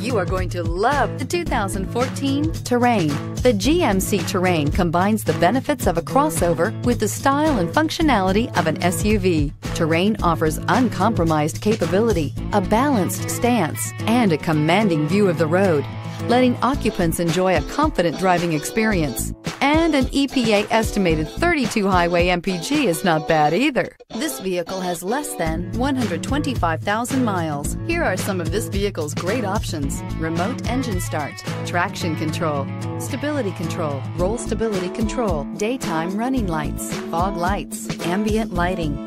You are going to love the 2014 Terrain. The GMC Terrain combines the benefits of a crossover with the style and functionality of an SUV. Terrain offers uncompromised capability, a balanced stance, and a commanding view of the road, letting occupants enjoy a confident driving experience. And an EPA estimated 32 highway MPG is not bad either. This vehicle has less than 125,000 miles. Here are some of this vehicle's great options. Remote engine start, traction control, stability control, roll stability control, daytime running lights, fog lights, ambient lighting,